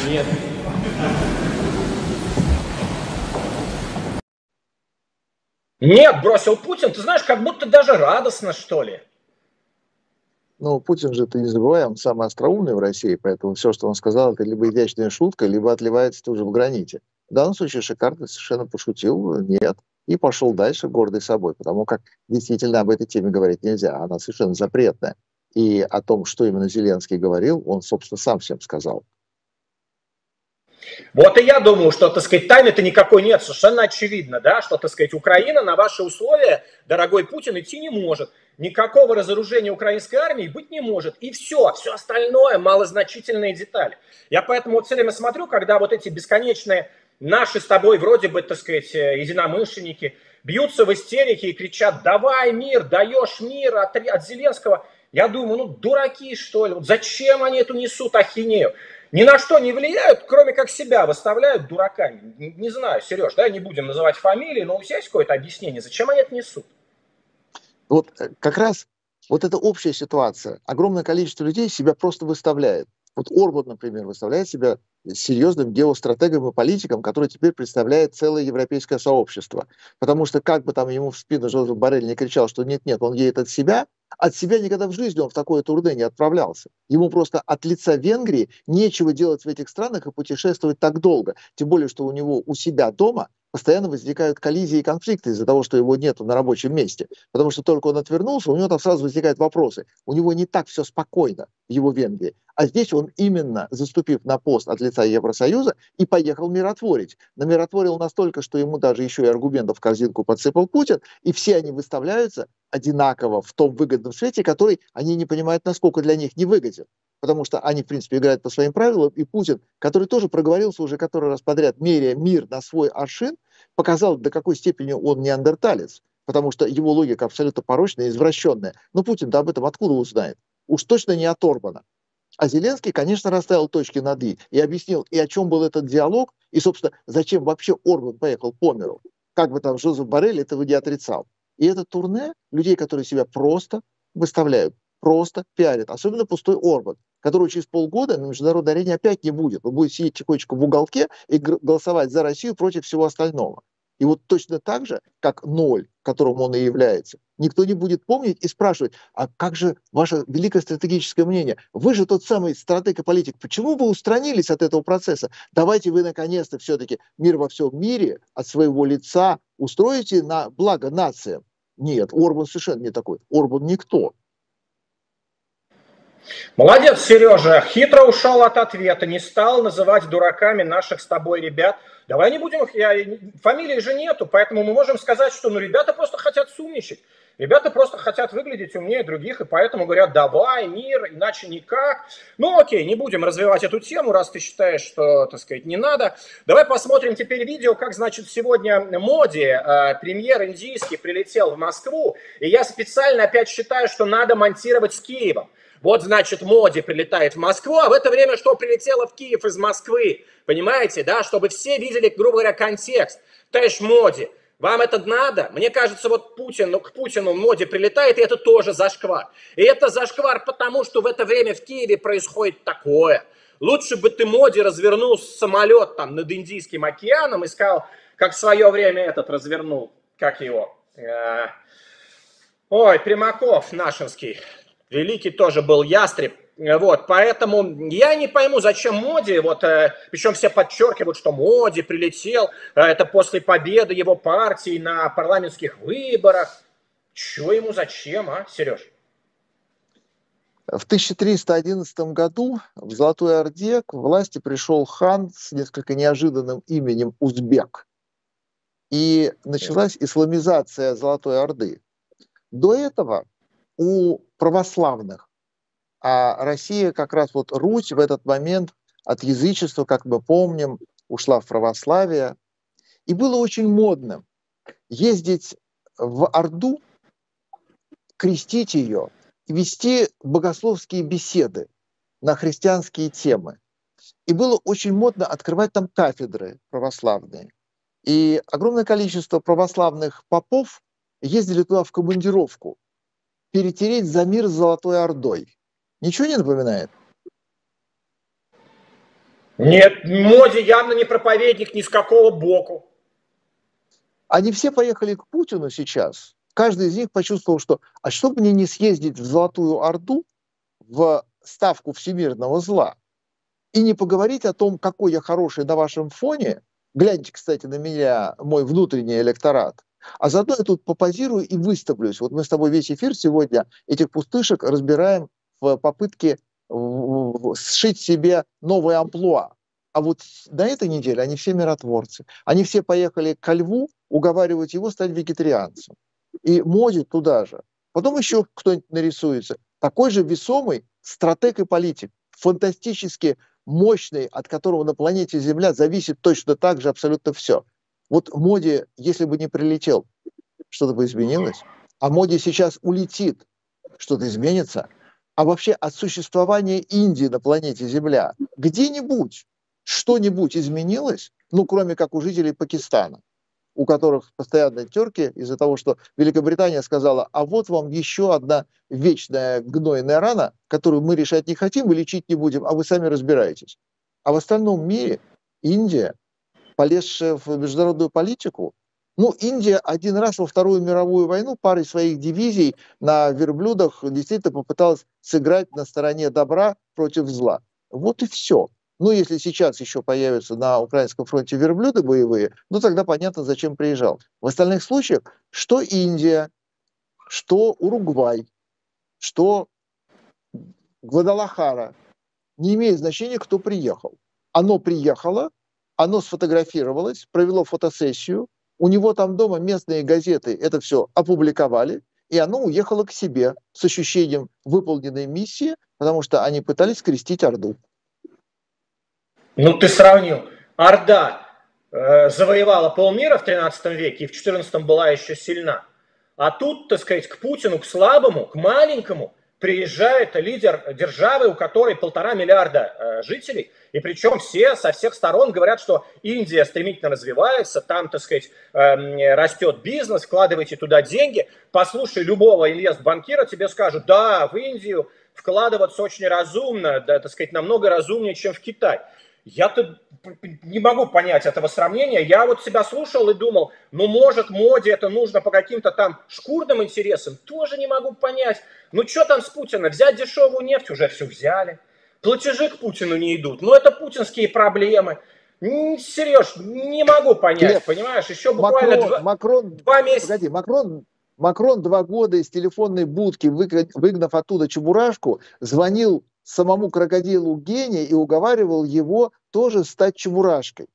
Нет. Нет, бросил Путин. Ты знаешь, как будто даже радостно, что ли. Ну, Путин же, ты не забывай, он самый остроумный в России, поэтому все, что он сказал, это либо изящная шутка, либо отливается тоже в граните. В данном случае шикарно совершенно пошутил, нет, и пошел дальше гордый собой, потому как действительно об этой теме говорить нельзя, она совершенно запретная. И о том, что именно Зеленский говорил, он, собственно, сам всем сказал. Вот и я думаю, что, так сказать, тайны-то никакой нет, совершенно очевидно, да, что, так сказать, Украина на ваши условия, дорогой Путин, идти не может никакого разоружения украинской армии быть не может. И все, все остальное малозначительные детали. Я поэтому вот все время смотрю, когда вот эти бесконечные наши с тобой вроде бы, так сказать, э, единомышленники бьются в истерике и кричат, давай мир, даешь мир от, от Зеленского. Я думаю, ну дураки что ли, вот зачем они эту несут ахинею? Ни на что не влияют, кроме как себя выставляют дураками. Не, не знаю, Сереж, да, не будем называть фамилии, но у тебя есть какое-то объяснение, зачем они это несут? Вот э, как раз вот эта общая ситуация. Огромное количество людей себя просто выставляет. Вот Орбан, например, выставляет себя серьезным геостратегом и политиком, который теперь представляет целое европейское сообщество. Потому что как бы там ему в спину Жозеф Барель не кричал, что нет-нет, он едет от себя, от себя никогда в жизни он в такое турне не отправлялся. Ему просто от лица Венгрии нечего делать в этих странах и путешествовать так долго. Тем более, что у него у себя дома постоянно возникают коллизии и конфликты из-за того, что его нет на рабочем месте. Потому что только он отвернулся, у него там сразу возникают вопросы. У него не так все спокойно в его Венгрии. А здесь он именно, заступив на пост от лица Евросоюза, и поехал миротворить. Намиротворил настолько, что ему даже еще и аргументов в корзинку подсыпал Путин, и все они выставляются одинаково в том выгодном свете, который они не понимают, насколько для них невыгоден потому что они, в принципе, играют по своим правилам, и Путин, который тоже проговорился уже который раз подряд, меряя мир на свой аршин, показал, до какой степени он неандерталец, потому что его логика абсолютно порочная и извращенная. Но Путин-то об этом откуда узнает? Уж точно не от Орбана. А Зеленский, конечно, расставил точки над «и» и объяснил, и о чем был этот диалог, и, собственно, зачем вообще Орбан поехал по миру. Как бы там Жозеф Барель этого не отрицал. И это турне людей, которые себя просто выставляют, просто пиарят, особенно пустой Орбан которого через полгода на международной арене опять не будет. Он будет сидеть тихонечко в уголке и голосовать за Россию против всего остального. И вот точно так же, как ноль, которым он и является, никто не будет помнить и спрашивать, а как же ваше великое стратегическое мнение? Вы же тот самый стратег и политик. Почему вы устранились от этого процесса? Давайте вы наконец-то все-таки мир во всем мире от своего лица устроите на благо нациям. Нет, Орбан совершенно не такой. Орбан никто. Молодец, Сережа. Хитро ушел от ответа, не стал называть дураками наших с тобой ребят. Давай не будем я, фамилии же нету, поэтому мы можем сказать, что ну ребята просто хотят сумничать. Ребята просто хотят выглядеть умнее других, и поэтому говорят, давай, мир, иначе никак. Ну окей, не будем развивать эту тему, раз ты считаешь, что, так сказать, не надо. Давай посмотрим теперь видео, как, значит, сегодня Моди, э, премьер индийский, прилетел в Москву. И я специально опять считаю, что надо монтировать с Киевом. Вот, значит, Моди прилетает в Москву, а в это время что прилетело в Киев из Москвы? Понимаете, да? Чтобы все видели, грубо говоря, контекст. Товарищ Моди, вам это надо? Мне кажется, вот Путин, ну, к Путину Моди прилетает, и это тоже зашквар. И это зашквар потому, что в это время в Киеве происходит такое. Лучше бы ты Моди развернул самолет там над Индийским океаном и сказал, как в свое время этот развернул, как его, э, ой, Примаков нашинский, Великий тоже был ястреб. Вот, поэтому я не пойму, зачем Моди, вот, э, причем все подчеркивают, что Моди прилетел, э, это после победы его партии на парламентских выборах. Чего ему зачем, а, Сереж? В 1311 году в Золотой Орде к власти пришел хан с несколько неожиданным именем Узбек. И началась исламизация Золотой Орды. До этого у православных. А Россия, как раз вот Русь в этот момент от язычества, как мы помним, ушла в православие. И было очень модным ездить в Орду, крестить ее вести богословские беседы на христианские темы. И было очень модно открывать там кафедры православные. И огромное количество православных попов ездили туда в командировку перетереть за мир с Золотой Ордой. Ничего не напоминает? Нет, Моди явно не проповедник ни с какого боку. Они все поехали к Путину сейчас. Каждый из них почувствовал, что а что мне не съездить в Золотую Орду, в ставку всемирного зла, и не поговорить о том, какой я хороший на вашем фоне, гляньте, кстати, на меня, мой внутренний электорат, а заодно я тут попозирую и выставлюсь. Вот мы с тобой весь эфир сегодня этих пустышек разбираем в попытке сшить себе новое амплуа. А вот на этой неделе они все миротворцы. Они все поехали ко льву уговаривать его стать вегетарианцем. И Моди туда же. Потом еще кто-нибудь нарисуется. Такой же весомый стратег и политик. Фантастически мощный, от которого на планете Земля зависит точно так же абсолютно все. Вот Моди, если бы не прилетел, что-то бы изменилось. А Моди сейчас улетит, что-то изменится. А вообще от существования Индии на планете Земля. Где-нибудь что-нибудь изменилось, ну, кроме как у жителей Пакистана, у которых постоянные терки из-за того, что Великобритания сказала, а вот вам еще одна вечная гнойная рана, которую мы решать не хотим и лечить не будем, а вы сами разбираетесь. А в остальном мире Индия, полезшая в международную политику, ну, Индия один раз во Вторую мировую войну парой своих дивизий на верблюдах действительно попыталась сыграть на стороне добра против зла. Вот и все. Ну, если сейчас еще появятся на Украинском фронте верблюды боевые, ну, тогда понятно, зачем приезжал. В остальных случаях, что Индия, что Уругвай, что Гвадалахара, не имеет значения, кто приехал. Оно приехало, оно сфотографировалось, провело фотосессию, у него там дома местные газеты это все опубликовали, и оно уехало к себе с ощущением выполненной миссии, потому что они пытались скрестить Орду. Ну, ты сравнил. Орда э, завоевала полмира в 13 веке и в 14 была еще сильна. А тут, так сказать, к Путину, к слабому, к маленькому приезжает лидер державы, у которой полтора миллиарда э, жителей – и причем все со всех сторон говорят, что Индия стремительно развивается, там, так сказать, эм, растет бизнес, вкладывайте туда деньги. Послушай любого инвест-банкира, тебе скажут, да, в Индию вкладываться очень разумно, да, так сказать, намного разумнее, чем в Китай. Я-то не могу понять этого сравнения. Я вот себя слушал и думал, ну, может, моде это нужно по каким-то там шкурным интересам. Тоже не могу понять. Ну, что там с Путина? Взять дешевую нефть уже все взяли. Платежи к Путину не идут. Но это путинские проблемы. Сереж, не могу понять, Лев, понимаешь? Еще буквально Макрон, два, Макрон, два месяца. Погоди, Макрон, Макрон два года из телефонной будки, выгнав оттуда Чебурашку, звонил самому крокодилу Гене и уговаривал его тоже стать Чебурашкой.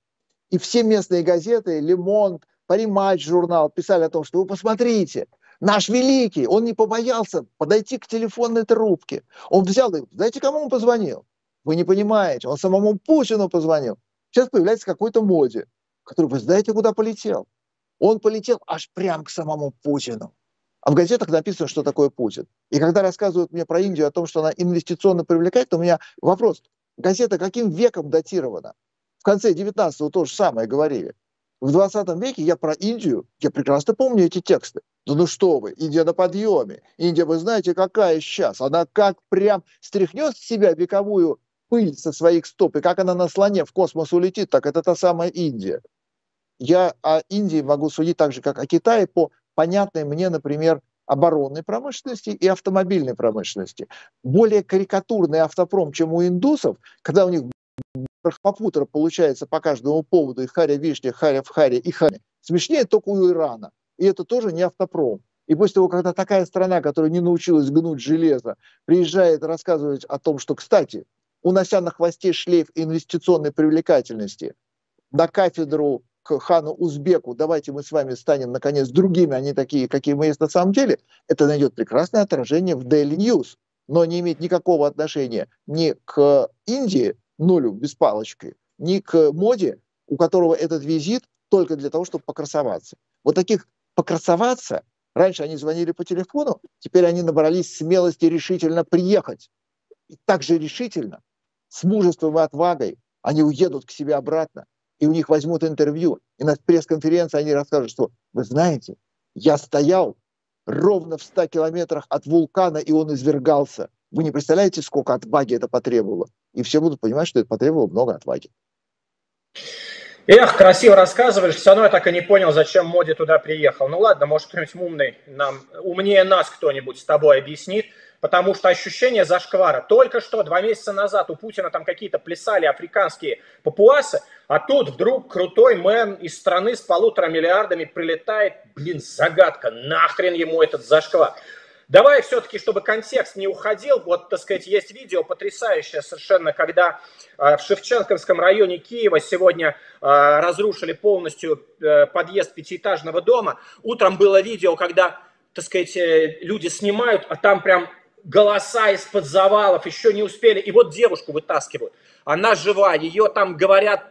И все местные газеты, Лемонт, Париматч журнал писали о том, что вы посмотрите, Наш великий, он не побоялся подойти к телефонной трубке. Он взял и, знаете, кому он позвонил? Вы не понимаете, он самому Путину позвонил. Сейчас появляется какой-то моде, который, вы знаете, куда полетел? Он полетел аж прям к самому Путину. А в газетах написано, что такое Путин. И когда рассказывают мне про Индию о том, что она инвестиционно привлекает, то у меня вопрос. Газета каким веком датирована? В конце 19-го то же самое говорили. В 20 веке я про Индию, я прекрасно помню эти тексты. Да ну что вы, Индия на подъеме. Индия, вы знаете, какая сейчас. Она как прям стряхнет с себя вековую пыль со своих стоп, и как она на слоне в космос улетит, так это та самая Индия. Я о Индии могу судить так же, как о Китае, по понятной мне, например, оборонной промышленности и автомобильной промышленности. Более карикатурный автопром, чем у индусов, когда у них попутер получается по каждому поводу, и харя вишня, харя в харе, и харя. Смешнее только у Ирана. И это тоже не автопром. И после того, когда такая страна, которая не научилась гнуть железо, приезжает рассказывать о том, что, кстати, унося на хвосте шлейф инвестиционной привлекательности на кафедру к хану Узбеку, давайте мы с вами станем, наконец, другими, а не такие, какие мы есть на самом деле, это найдет прекрасное отражение в Daily News, но не имеет никакого отношения ни к Индии, нулю без палочки, ни к моде, у которого этот визит только для того, чтобы покрасоваться. Вот таких покрасоваться, раньше они звонили по телефону, теперь они набрались смелости решительно приехать. И также решительно, с мужеством и отвагой, они уедут к себе обратно, и у них возьмут интервью, и на пресс-конференции они расскажут, что вы знаете, я стоял ровно в 100 километрах от вулкана, и он извергался. Вы не представляете, сколько отваги это потребовало. И все будут понимать, что это потребовало много отваги. Эх, красиво рассказывали, все равно я так и не понял, зачем Моди туда приехал. Ну ладно, может кто-нибудь умный, нам, умнее нас кто-нибудь с тобой объяснит, потому что ощущение зашквара. Только что, два месяца назад у Путина там какие-то плясали африканские папуасы, а тут вдруг крутой мэн из страны с полутора миллиардами прилетает, блин, загадка, нахрен ему этот зашквар. Давай все-таки, чтобы контекст не уходил, вот, так сказать, есть видео потрясающее совершенно, когда э, в Шевченковском районе Киева сегодня э, разрушили полностью э, подъезд пятиэтажного дома. Утром было видео, когда, так сказать, люди снимают, а там прям голоса из-под завалов, еще не успели. И вот девушку вытаскивают. Она жива, ее там говорят,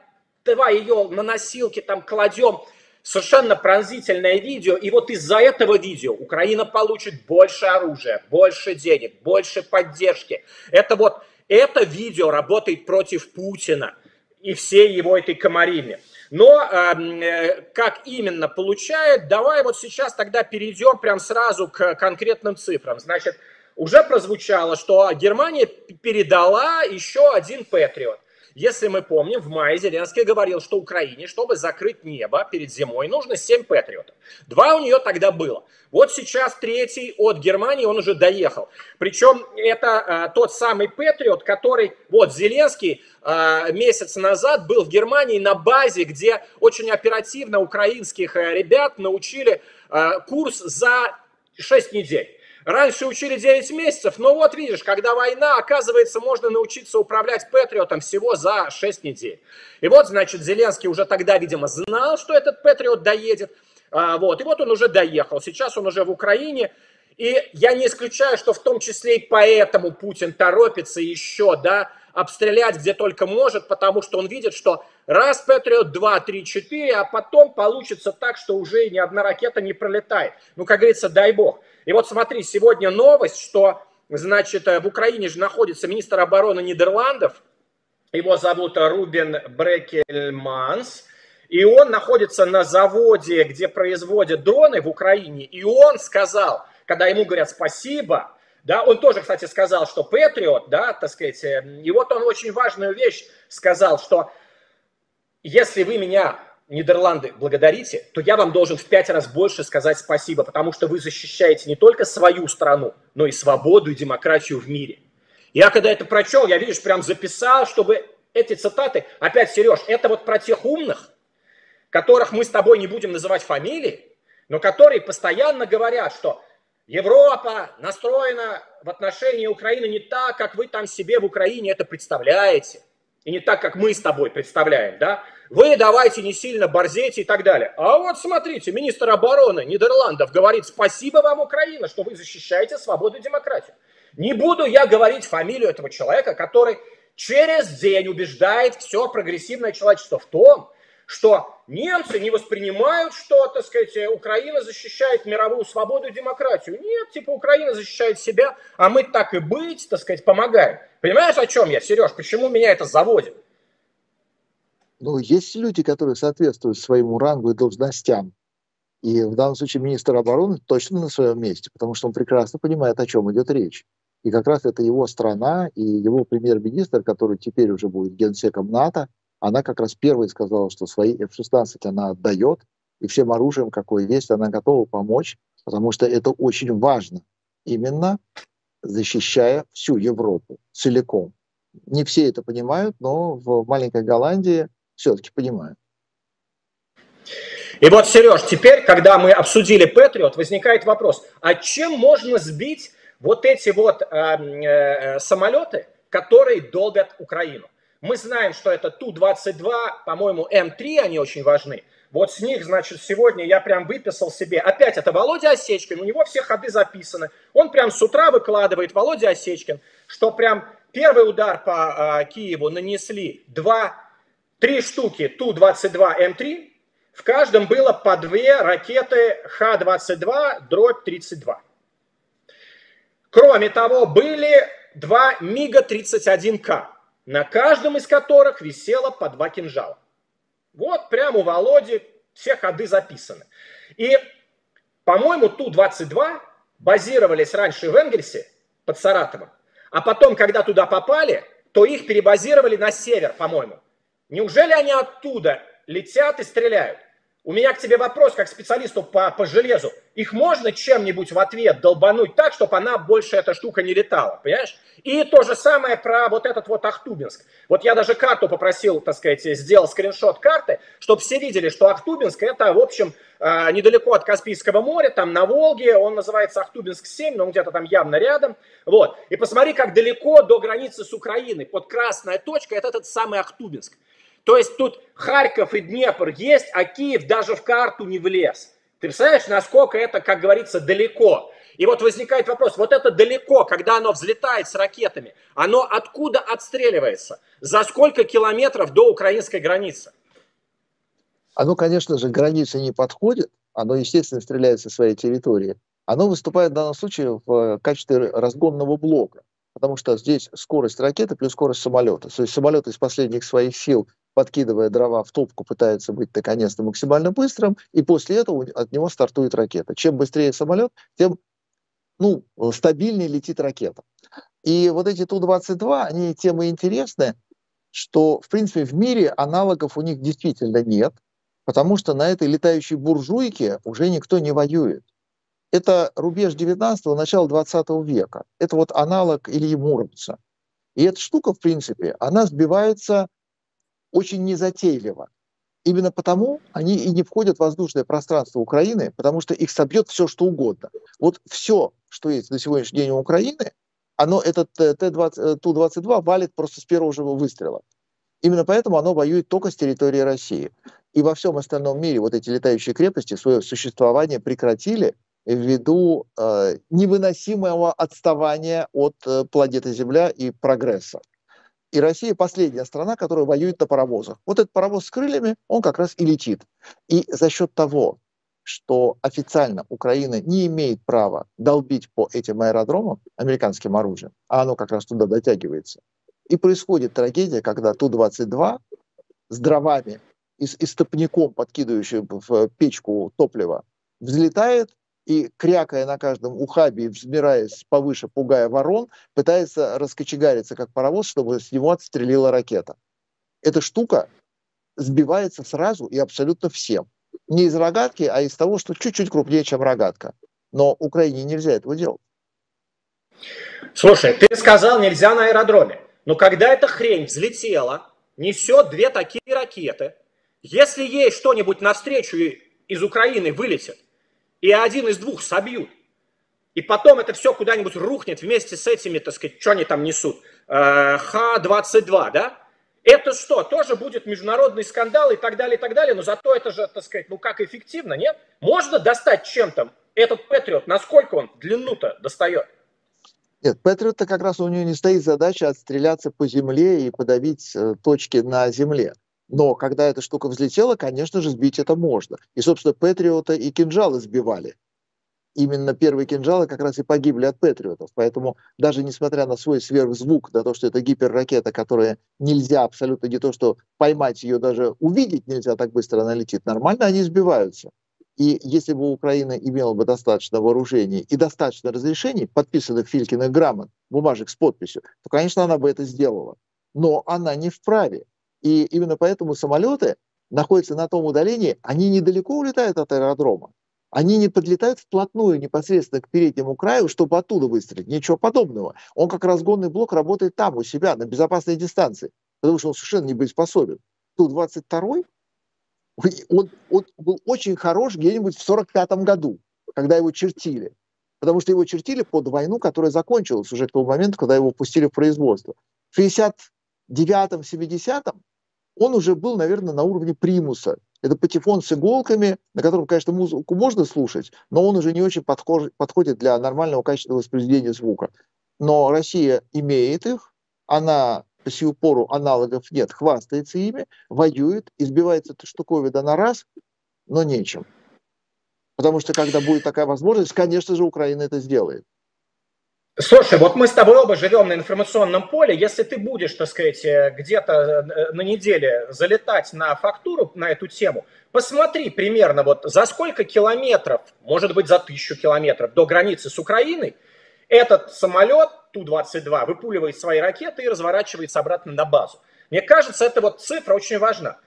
давай ее на носилки там кладем. совершенно пронзительное видео, и вот из-за этого видео Украина получит больше оружия, больше денег, больше поддержки. Это вот, это видео работает против Путина и всей его этой комарине. Но эм, э, как именно получает, давай вот сейчас тогда перейдем прям сразу к конкретным цифрам. Значит, уже прозвучало, что Германия передала еще один Патриот. Если мы помним, в мае Зеленский говорил, что Украине, чтобы закрыть небо перед зимой, нужно 7 патриотов. Два у нее тогда было. Вот сейчас третий от Германии, он уже доехал. Причем это а, тот самый патриот, который, вот Зеленский а, месяц назад был в Германии на базе, где очень оперативно украинских а, ребят научили а, курс за 6 недель. Раньше учили 9 месяцев, но вот видишь, когда война, оказывается, можно научиться управлять Патриотом всего за 6 недель. И вот, значит, Зеленский уже тогда, видимо, знал, что этот Патриот доедет. А, вот, и вот он уже доехал. Сейчас он уже в Украине. И я не исключаю, что в том числе и поэтому Путин торопится еще, да, обстрелять где только может, потому что он видит, что раз Патриот, два, три, четыре, а потом получится так, что уже ни одна ракета не пролетает. Ну, как говорится, дай бог. И вот смотри, сегодня новость, что, значит, э, в Украине же находится министр обороны Нидерландов, его зовут Рубин Брекельманс, и он находится на заводе, где производят дроны в Украине, и он сказал, когда ему говорят спасибо, да, он тоже, кстати, сказал, что Патриот, да, так сказать, э, и вот он очень важную вещь сказал, что если вы меня Нидерланды благодарите, то я вам должен в пять раз больше сказать спасибо, потому что вы защищаете не только свою страну, но и свободу и демократию в мире. Я когда это прочел, я, видишь, прям записал, чтобы эти цитаты, опять, Сереж, это вот про тех умных, которых мы с тобой не будем называть фамилии, но которые постоянно говорят, что Европа настроена в отношении Украины не так, как вы там себе в Украине это представляете и не так, как мы с тобой представляем, да, вы давайте не сильно борзейте и так далее. А вот смотрите, министр обороны Нидерландов говорит, спасибо вам, Украина, что вы защищаете свободу и демократию. Не буду я говорить фамилию этого человека, который через день убеждает все прогрессивное человечество в том, что немцы не воспринимают, что, так сказать, Украина защищает мировую свободу и демократию. Нет, типа Украина защищает себя, а мы так и быть, так сказать, помогаем. Понимаешь, о чем я, Сереж? Почему меня это заводит? Ну, есть люди, которые соответствуют своему рангу и должностям. И в данном случае министр обороны точно на своем месте, потому что он прекрасно понимает, о чем идет речь. И как раз это его страна и его премьер-министр, который теперь уже будет генсеком НАТО, она как раз первой сказала, что свои F-16 она отдает, и всем оружием, какое есть, она готова помочь, потому что это очень важно, именно защищая всю Европу целиком. Не все это понимают, но в маленькой Голландии все-таки понимают. И вот, Сереж, теперь, когда мы обсудили Патриот, возникает вопрос, а чем можно сбить вот эти вот э, э, самолеты, которые долбят Украину? Мы знаем, что это Ту-22, по-моему, М3, они очень важны. Вот с них, значит, сегодня я прям выписал себе. Опять это Володя Осечкин, у него все ходы записаны. Он прям с утра выкладывает, Володя Осечкин, что прям первый удар по э, Киеву нанесли два, три штуки Ту-22 М3. В каждом было по две ракеты Х-22 дробь 32. Кроме того, были два МиГа-31К на каждом из которых висело по два кинжала. Вот прямо у Володи все ходы записаны. И, по-моему, Ту-22 базировались раньше в Энгельсе под Саратовом, а потом, когда туда попали, то их перебазировали на север, по-моему. Неужели они оттуда летят и стреляют? У меня к тебе вопрос, как специалисту по, по железу. Их можно чем-нибудь в ответ долбануть так, чтобы она больше эта штука не летала, понимаешь? И то же самое про вот этот вот Ахтубинск. Вот я даже карту попросил, так сказать, сделал скриншот карты, чтобы все видели, что Ахтубинск это, в общем, а, недалеко от Каспийского моря, там на Волге, он называется Ахтубинск-7, но он где-то там явно рядом. Вот. И посмотри, как далеко до границы с Украиной. Под красная точка, это этот самый Ахтубинск. То есть тут Харьков и Днепр есть, а Киев даже в карту не влез. Ты представляешь, насколько это, как говорится, далеко? И вот возникает вопрос, вот это далеко, когда оно взлетает с ракетами, оно откуда отстреливается? За сколько километров до украинской границы? Оно, конечно же, границы не подходит, оно, естественно, стреляет со своей территории. Оно выступает в данном случае в качестве разгонного блока, потому что здесь скорость ракеты плюс скорость самолета. То есть самолет из последних своих сил, подкидывая дрова в топку, пытается быть наконец-то максимально быстрым, и после этого от него стартует ракета. Чем быстрее самолет, тем ну, стабильнее летит ракета. И вот эти Ту-22, они тем и интересны, что, в принципе, в мире аналогов у них действительно нет, потому что на этой летающей буржуйке уже никто не воюет. Это рубеж 19-го, начала 20 века. Это вот аналог Ильи Муромца. И эта штука, в принципе, она сбивается очень незатейливо. Именно потому они и не входят в воздушное пространство Украины, потому что их собьет все, что угодно. Вот все, что есть на сегодняшний день у Украины, оно этот э, Т-20, Ту-22 валит просто с первого же выстрела. Именно поэтому оно воюет только с территории России. И во всем остальном мире вот эти летающие крепости свое существование прекратили ввиду э, невыносимого отставания от э, планеты Земля и прогресса. И Россия последняя страна, которая воюет на паровозах. Вот этот паровоз с крыльями, он как раз и летит. И за счет того, что официально Украина не имеет права долбить по этим аэродромам американским оружием, а оно как раз туда дотягивается, и происходит трагедия, когда Ту-22 с дровами и с истопником, подкидывающим в печку топлива, взлетает и, крякая на каждом ухабе и взбираясь повыше, пугая ворон, пытается раскочегариться, как паровоз, чтобы с него отстрелила ракета. Эта штука сбивается сразу и абсолютно всем. Не из рогатки, а из того, что чуть-чуть крупнее, чем рогатка. Но Украине нельзя этого делать. Слушай, ты сказал, нельзя на аэродроме. Но когда эта хрень взлетела, несет две такие ракеты, если ей что-нибудь навстречу из Украины вылетит, и один из двух собьют, и потом это все куда-нибудь рухнет вместе с этими, так сказать, что они там несут, э, Х-22, да? Это что, тоже будет международный скандал и так далее, и так далее, но зато это же, так сказать, ну как эффективно, нет? Можно достать чем-то этот Патриот, насколько он длину-то достает? Нет, Патриот-то как раз у него не стоит задача отстреляться по земле и подавить э, точки на земле. Но когда эта штука взлетела, конечно же, сбить это можно. И, собственно, Патриота и кинжалы сбивали. Именно первые кинжалы как раз и погибли от Патриотов. Поэтому даже несмотря на свой сверхзвук, на то, что это гиперракета, которая нельзя абсолютно не то, что поймать ее, даже увидеть нельзя, так быстро она летит, нормально они сбиваются. И если бы Украина имела бы достаточно вооружений и достаточно разрешений, подписанных Филькиных грамот, бумажек с подписью, то, конечно, она бы это сделала. Но она не вправе. И именно поэтому самолеты находятся на том удалении, они недалеко улетают от аэродрома. Они не подлетают вплотную непосредственно к переднему краю, чтобы оттуда выстрелить. Ничего подобного. Он как разгонный блок работает там, у себя, на безопасной дистанции, потому что он совершенно не боеспособен. Ту-22 он, он был очень хорош где-нибудь в 45 году, когда его чертили. Потому что его чертили под войну, которая закончилась уже к тому моменту, когда его пустили в производство. В 69-м, 70-м он уже был, наверное, на уровне примуса. Это патефон с иголками, на котором, конечно, музыку можно слушать, но он уже не очень подхож, подходит для нормального качественного воспроизведения звука. Но Россия имеет их, она по сию пору аналогов нет, хвастается ими, воюет, избивается эта штуковина на раз, но нечем. Потому что когда будет такая возможность, конечно же, Украина это сделает. Слушай, вот мы с тобой оба живем на информационном поле. Если ты будешь, так сказать, э, где-то э, на неделе залетать на фактуру на эту тему, посмотри примерно вот за сколько километров, может быть за тысячу километров до границы с Украиной, этот самолет Ту-22 выпуливает свои ракеты и разворачивается обратно на базу. Мне кажется, эта вот цифра очень важна.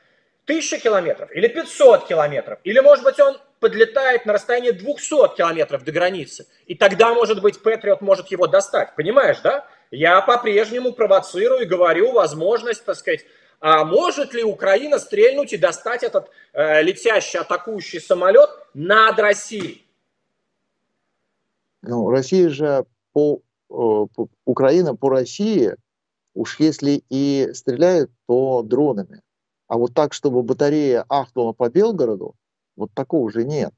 Тысяча километров или 500 километров, или, может быть, он подлетает на расстояние 200 километров до границы. И тогда, может быть, Патриот может его достать. Понимаешь, да? Я по-прежнему провоцирую и говорю возможность, так сказать, а может ли Украина стрельнуть и достать этот э, летящий атакующий самолет над Россией? Ну, Россия же по Э, Украина по России, уж если и стреляет, то дронами. А вот так, чтобы батарея ахнула по Белгороду, вот такого уже нет.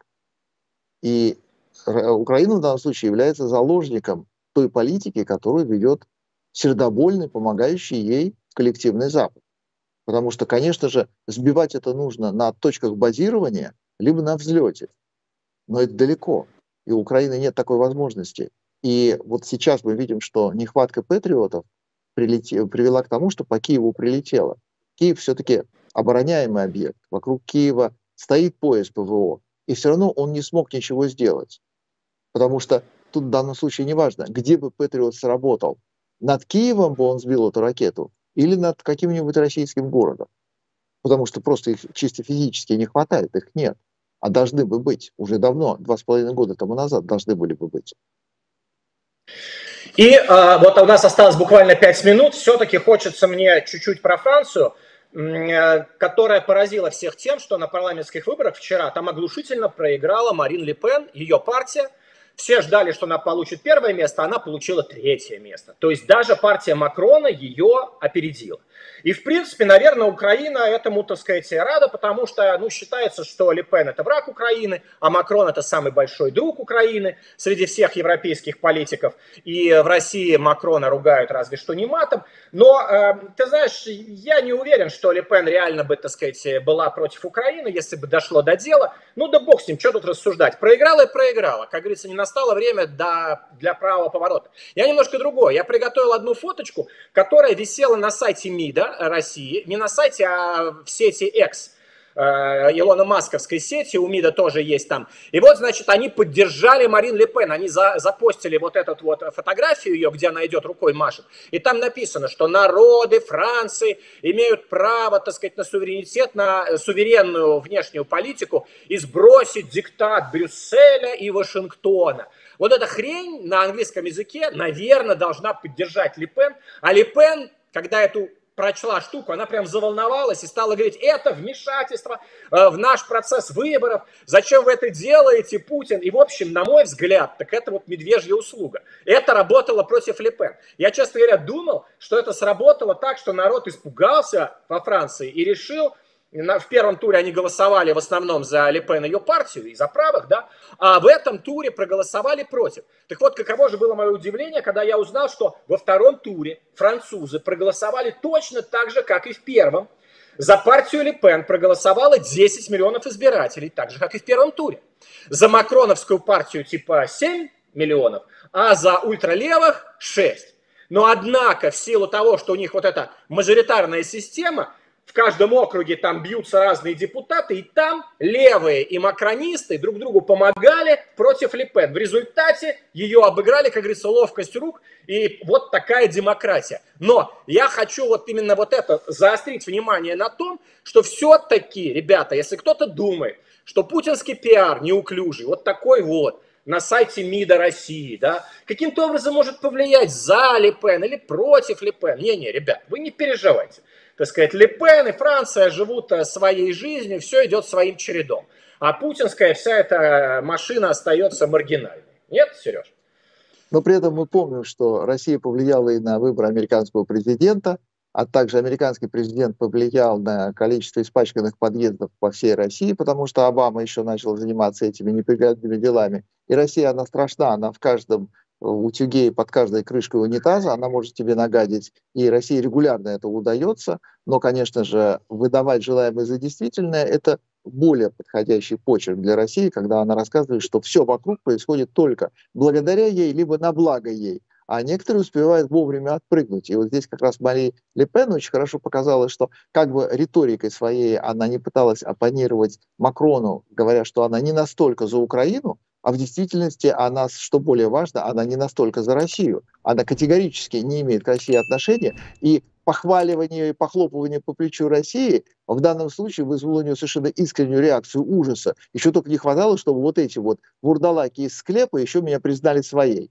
И Украина в данном случае является заложником той политики, которую ведет сердобольный, помогающий ей коллективный Запад. Потому что, конечно же, сбивать это нужно на точках базирования, либо на взлете. Но это далеко. И у Украины нет такой возможности. И вот сейчас мы видим, что нехватка патриотов привела к тому, что по Киеву прилетело. Киев все-таки обороняемый объект. Вокруг Киева стоит пояс ПВО. И все равно он не смог ничего сделать. Потому что тут в данном случае не важно, где бы Патриот сработал. Над Киевом бы он сбил эту ракету или над каким-нибудь российским городом. Потому что просто их чисто физически не хватает, их нет. А должны бы быть. Уже давно, два с половиной года тому назад должны были бы быть. И э, вот у нас осталось буквально пять минут. Все-таки хочется мне чуть-чуть про Францию, которая поразила всех тем, что на парламентских выборах вчера там оглушительно проиграла Марин Ле Пен, ее партия. Все ждали, что она получит первое место, она получила третье место. То есть даже партия Макрона ее опередила. И, в принципе, наверное, Украина этому, так сказать, рада, потому что, ну, считается, что Ле Пен это враг Украины, а Макрон это самый большой друг Украины среди всех европейских политиков. И в России Макрона ругают разве что не матом. Но, э, ты знаешь, я не уверен, что Ле Пен реально бы, так сказать, была против Украины, если бы дошло до дела. Ну да бог с ним, что тут рассуждать. Проиграла и проиграла. Как говорится, не настало время до, для правого поворота. Я немножко другой. Я приготовил одну фоточку, которая висела на сайте МИДа, России, не на сайте, а в сети X, э, Илона Масковской сети, у МИДа тоже есть там. И вот, значит, они поддержали Марин Ле Пен, они за, запостили вот эту вот фотографию ее, где она идет рукой машет, и там написано, что народы Франции имеют право, так сказать, на суверенитет, на суверенную внешнюю политику и сбросить диктат Брюсселя и Вашингтона. Вот эта хрень на английском языке, наверное, должна поддержать Ле Пен, а Ле Пен, когда эту прочла штуку, она прям заволновалась и стала говорить, это вмешательство э, в наш процесс выборов, зачем вы это делаете, Путин? И, в общем, на мой взгляд, так это вот медвежья услуга. Это работало против Лепен. Я, честно говоря, думал, что это сработало так, что народ испугался во Франции и решил, в первом туре они голосовали в основном за Ле Пен ее партию и за правых, да, а в этом туре проголосовали против. Так вот, каково же было мое удивление, когда я узнал, что во втором туре французы проголосовали точно так же, как и в первом. За партию Ле Пен проголосовало 10 миллионов избирателей, так же, как и в первом туре. За макроновскую партию типа 7 миллионов, а за ультралевых 6. Но однако, в силу того, что у них вот эта мажоритарная система – в каждом округе там бьются разные депутаты, и там левые и макронисты друг другу помогали против Лепен. В результате ее обыграли, как говорится, ловкость рук, и вот такая демократия. Но я хочу вот именно вот это заострить внимание на том, что все-таки, ребята, если кто-то думает, что путинский пиар неуклюжий, вот такой вот, на сайте МИДа России, да, каким-то образом может повлиять за Лепен или против Лепен. Не-не, ребят, вы не переживайте так сказать, Ле Пен и Франция живут э, своей жизнью, все идет своим чередом. А путинская вся эта машина остается маргинальной. Нет, Сереж? Но при этом мы помним, что Россия повлияла и на выбор американского президента, а также американский президент повлиял на количество испачканных подъездов по всей России, потому что Обама еще начал заниматься этими неприглядными делами. И Россия, она страшна, она в каждом утюге под каждой крышкой унитаза, она может тебе нагадить. И России регулярно это удается, но, конечно же, выдавать желаемое за действительное – это более подходящий почерк для России, когда она рассказывает, что все вокруг происходит только благодаря ей, либо на благо ей. А некоторые успевают вовремя отпрыгнуть. И вот здесь как раз Мари Ле Пен очень хорошо показала, что как бы риторикой своей она не пыталась оппонировать Макрону, говоря, что она не настолько за Украину, а в действительности она, что более важно, она не настолько за Россию. Она категорически не имеет к России отношения. И похваливание и похлопывание по плечу России в данном случае вызвало у нее совершенно искреннюю реакцию ужаса. Еще только не хватало, чтобы вот эти вот вурдалаки из склепа еще меня признали своей.